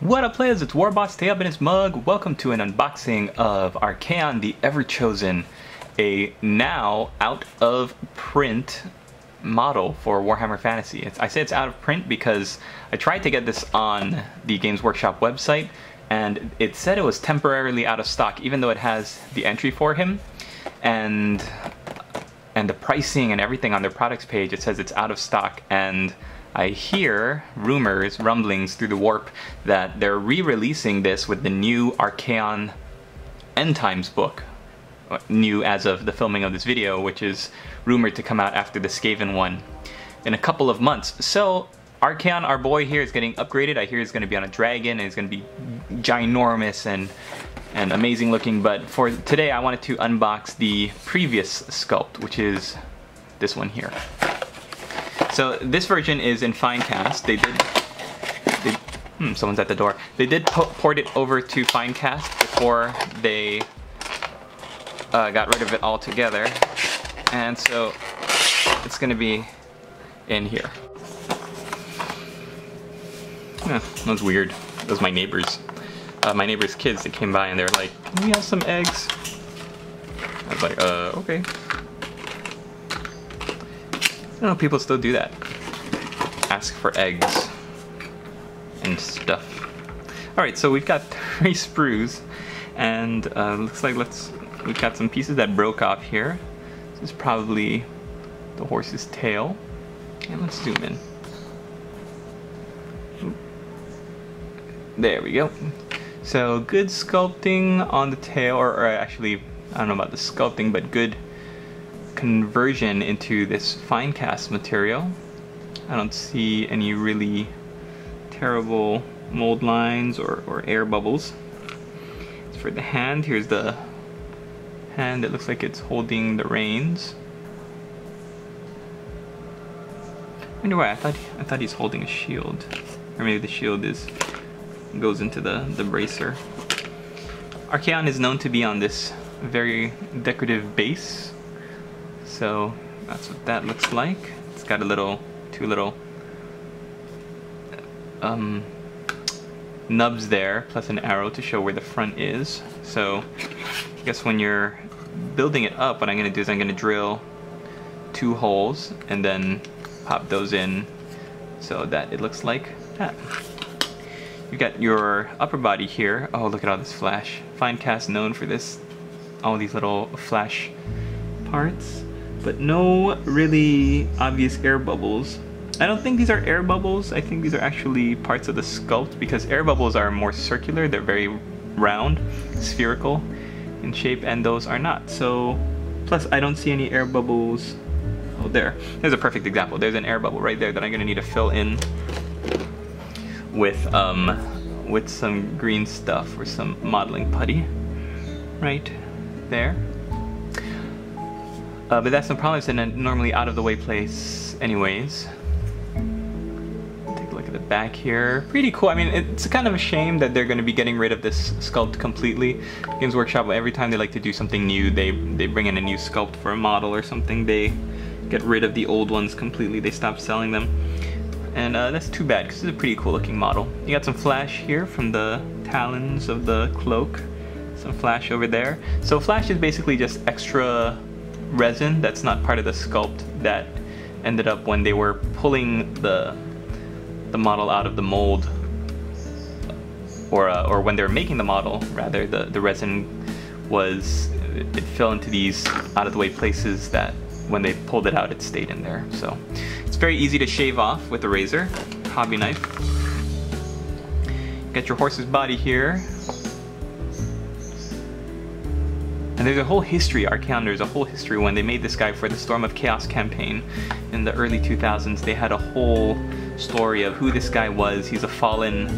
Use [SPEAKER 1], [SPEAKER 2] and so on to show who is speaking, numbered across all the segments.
[SPEAKER 1] What up players, it's Warboss, Tae up in his mug. Welcome to an unboxing of Archaon the Everchosen, a now out of print model for Warhammer Fantasy. It's, I say it's out of print because I tried to get this on the Games Workshop website and it said it was temporarily out of stock even though it has the entry for him and and the pricing and everything on their products page it says it's out of stock and I hear rumors, rumblings through the warp that they're re-releasing this with the new Archaon End Times book, uh, new as of the filming of this video, which is rumored to come out after the Skaven one in a couple of months. So Archaon, our boy here, is getting upgraded. I hear he's going to be on a dragon and he's going to be ginormous and and amazing looking. But for today, I wanted to unbox the previous sculpt, which is this one here. So this version is in Finecast. They did, they, hmm, someone's at the door. They did po port it over to Finecast before they uh, got rid of it altogether. And so it's gonna be in here. Yeah, that was weird. Those my neighbors. Uh, my neighbor's kids that came by and they were like, we have some eggs? I was like, uh, okay. I know, people still do that. Ask for eggs and stuff. Alright, so we've got three sprues, and uh, looks like let's we've got some pieces that broke off here. This is probably the horse's tail. And let's zoom in. There we go. So good sculpting on the tail, or, or actually, I don't know about the sculpting, but good conversion into this Finecast material. I don't see any really terrible mold lines or, or air bubbles. As for the hand, here's the hand It looks like it's holding the reins. Why, I thought, I thought he's holding a shield. Or maybe the shield is goes into the, the bracer. Archaon is known to be on this very decorative base so that's what that looks like. It's got a little, two little um, nubs there, plus an arrow to show where the front is. So I guess when you're building it up, what I'm gonna do is I'm gonna drill two holes and then pop those in so that it looks like that. You've got your upper body here. Oh, look at all this flash. Finecast known for this, all these little flash parts but no really obvious air bubbles. I don't think these are air bubbles, I think these are actually parts of the sculpt because air bubbles are more circular, they're very round, spherical in shape, and those are not. So, plus I don't see any air bubbles. Oh, there. There's a perfect example. There's an air bubble right there that I'm gonna need to fill in with, um, with some green stuff or some modeling putty right there. Uh, but that's no problem, it's in a normally out of the way place anyways. Take a look at the back here. Pretty cool. I mean, it's kind of a shame that they're going to be getting rid of this sculpt completely. Games Workshop, every time they like to do something new, they, they bring in a new sculpt for a model or something, they get rid of the old ones completely. They stop selling them. And uh, that's too bad, because it's a pretty cool looking model. You got some flash here from the talons of the cloak. Some flash over there. So flash is basically just extra resin that's not part of the sculpt that ended up when they were pulling the the model out of the mold or uh, or when they were making the model rather the the resin was it fell into these out of the way places that when they pulled it out it stayed in there. So it's very easy to shave off with a razor hobby knife. Got your horse's body here there's a whole history, Archaon, there's a whole history when they made this guy for the Storm of Chaos campaign in the early 2000s. They had a whole story of who this guy was. He's a fallen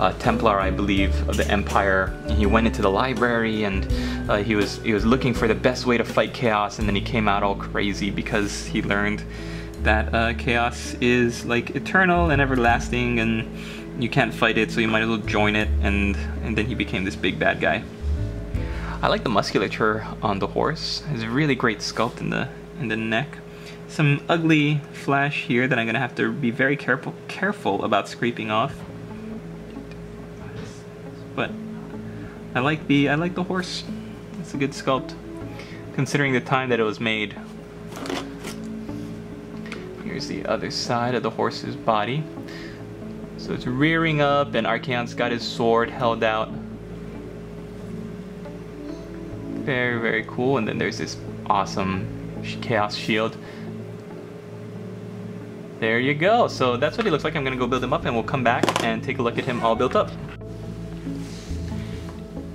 [SPEAKER 1] uh, Templar, I believe, of the Empire. He went into the library and uh, he was he was looking for the best way to fight chaos, and then he came out all crazy because he learned that uh, chaos is like eternal and everlasting, and you can't fight it, so you might as well join it. And and then he became this big bad guy. I like the musculature on the horse. It's a really great sculpt in the in the neck. Some ugly flash here that I'm gonna have to be very careful careful about scraping off. but I like the I like the horse. It's a good sculpt, considering the time that it was made. Here's the other side of the horse's body. So it's rearing up, and Archaon's got his sword held out. Very, very cool. And then there's this awesome Chaos Shield. There you go. So that's what he looks like. I'm gonna go build him up and we'll come back and take a look at him all built up.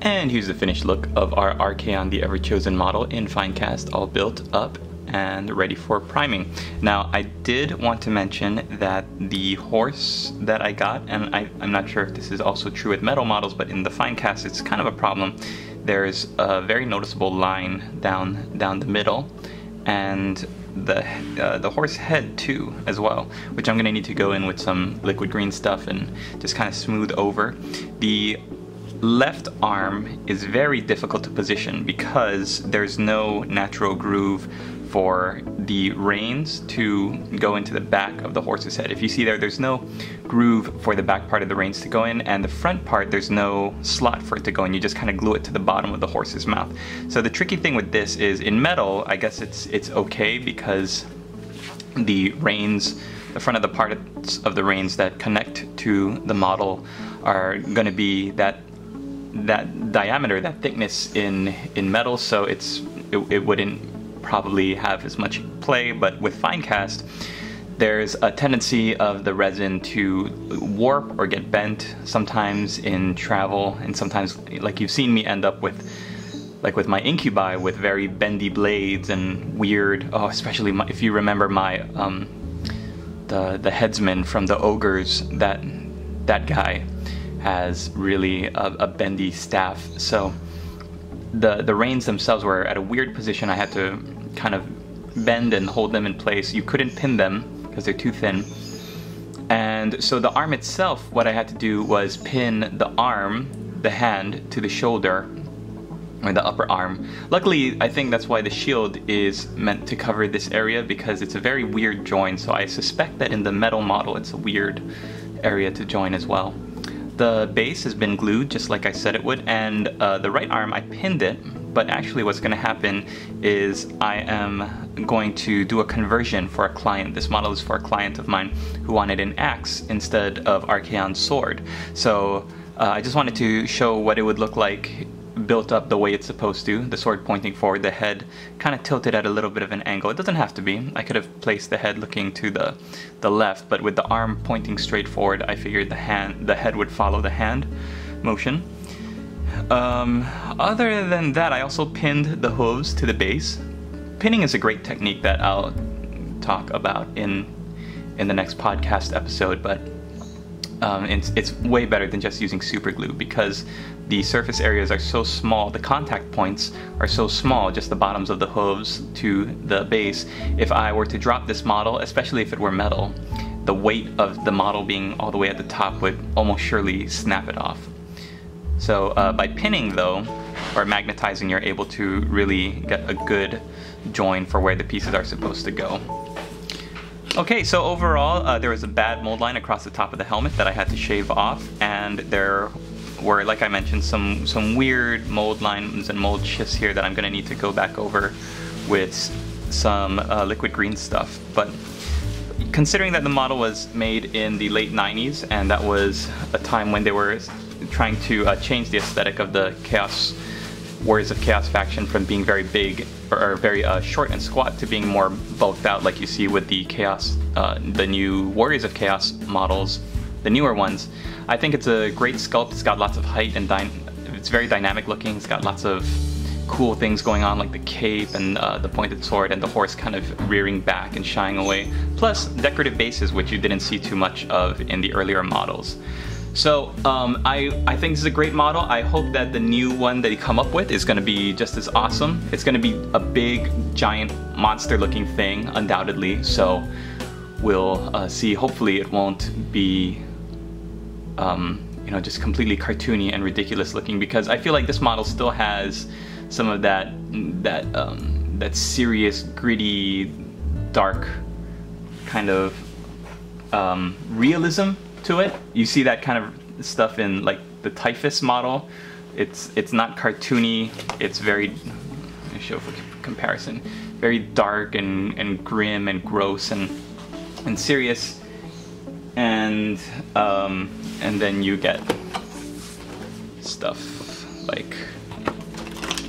[SPEAKER 1] And here's the finished look of our Archaon the Everchosen model in Finecast, all built up and ready for priming. Now, I did want to mention that the horse that I got, and I, am not sure if this is also true with metal models, but in the Finecast, it's kind of a problem there's a very noticeable line down down the middle, and the uh, the horse head too as well, which I'm gonna need to go in with some liquid green stuff and just kind of smooth over. The left arm is very difficult to position because there's no natural groove for the reins to go into the back of the horse's head. If you see there, there's no groove for the back part of the reins to go in, and the front part, there's no slot for it to go in. You just kind of glue it to the bottom of the horse's mouth. So the tricky thing with this is in metal, I guess it's it's okay because the reins, the front of the parts of the reins that connect to the model are going to be that that diameter, that thickness in in metal, so it's it, it wouldn't probably have as much play, but with Finecast, there's a tendency of the resin to warp or get bent sometimes in travel, and sometimes, like you've seen me end up with, like with my incubi, with very bendy blades and weird. Oh, especially my, if you remember my um, the the headsman from the ogres. That that guy has really a, a bendy staff. So the the reins themselves were at a weird position. I had to kind of bend and hold them in place. You couldn't pin them because they're too thin. And so the arm itself, what I had to do was pin the arm, the hand, to the shoulder or the upper arm. Luckily, I think that's why the shield is meant to cover this area because it's a very weird join. So I suspect that in the metal model, it's a weird area to join as well. The base has been glued just like I said it would, and uh, the right arm I pinned it but actually what's going to happen is I am going to do a conversion for a client. This model is for a client of mine who wanted an axe instead of Archaon's sword. So uh, I just wanted to show what it would look like built up the way it's supposed to, the sword pointing forward, the head kind of tilted at a little bit of an angle. It doesn't have to be. I could have placed the head looking to the the left, but with the arm pointing straight forward, I figured the hand the head would follow the hand motion. Um, other than that, I also pinned the hooves to the base. Pinning is a great technique that I'll talk about in in the next podcast episode, but um, it's, it's way better than just using super glue because the surface areas are so small, the contact points are so small, just the bottoms of the hooves to the base. If I were to drop this model, especially if it were metal, the weight of the model being all the way at the top would almost surely snap it off. So uh, by pinning though, or magnetizing, you're able to really get a good join for where the pieces are supposed to go. Okay, so overall, uh, there was a bad mold line across the top of the helmet that I had to shave off, and there were, like I mentioned, some, some weird mold lines and mold shifts here that I'm gonna need to go back over with some uh, liquid green stuff. But considering that the model was made in the late 90s, and that was a time when they were trying to uh, change the aesthetic of the Chaos Warriors of Chaos faction from being very big or, very uh, short and squat to being more bulked out, like you see with the Chaos, uh, the new Warriors of Chaos models, the newer ones. I think it's a great sculpt. It's got lots of height and it's very dynamic looking. It's got lots of cool things going on, like the cape and uh, the pointed sword, and the horse kind of rearing back and shying away. Plus decorative bases, which you didn't see too much of in the earlier models. So um, I, I think this is a great model. I hope that the new one that you come up with is going to be just as awesome. It's going to be a big, giant, monster-looking thing, undoubtedly. So we'll uh, see. Hopefully, it won't be, um, you know, just completely cartoony and ridiculous looking. Because I feel like this model still has some of that that um, that serious, gritty, dark kind of um, realism to it. You see that kind of stuff in like the Typhus model. It's it's not cartoony. It's very show for comparison. Very dark and, and grim and gross and and serious. And um, and then you get stuff like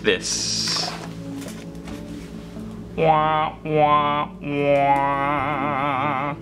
[SPEAKER 1] this. Wah, wah, wah.